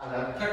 a dar